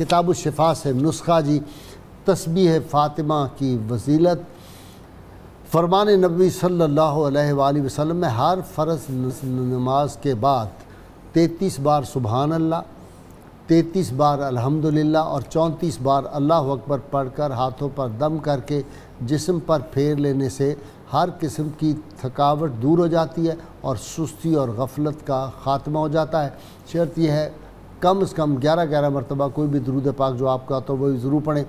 किताब शिफा से नुस्खा जी, तस्बीह फ़ातिमा की वजीलत। फरमान नबी सल्लल्लाहु अलैहि में हर फ़र्ज़ नमाज़ के बाद तैतीस बार सुबहान अल्लाह तैतीस बार अल्हम्दुलिल्लाह और चौंतीस बार अल्लाह अकबर पढ़कर हाथों पर दम करके जिस्म पर फेर लेने से हर किस्म की थकावट दूर हो जाती है और सुस्ती और गफलत का ख़ात्मा हो जाता है। शर्त यह है कम से कम ग्यारह ग्यारह मरतबा कोई भी दरूद पाक जो आपका तो हो वही ज़रूर पढ़ें।